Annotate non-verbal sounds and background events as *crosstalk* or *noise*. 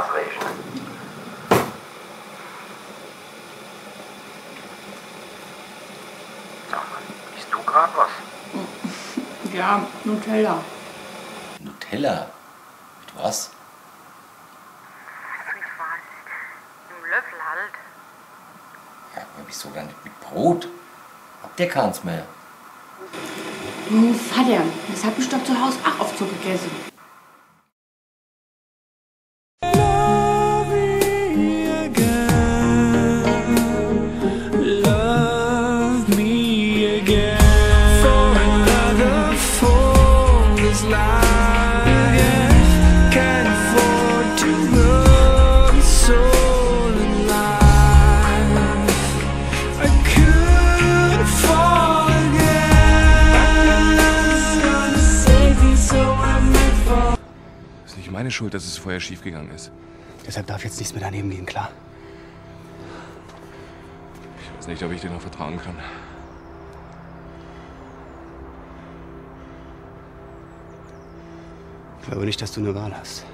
mal, isst du gerade was? *laughs* Ja, Nutella. Nutella? Mit was? Mit was? Im Löffel halt. Ja, aber wieso dann nicht mit Brot? Habt ihr keins mehr? Oh, Vater, das hab ich doch zu Hause auch oft so gegessen. Meine Schuld, dass es vorher schiefgegangen ist. Deshalb darf jetzt nichts mehr daneben gehen, klar? Ich weiß nicht, ob ich dir noch vertrauen kann. Ich glaube nicht, dass du eine Wahl hast.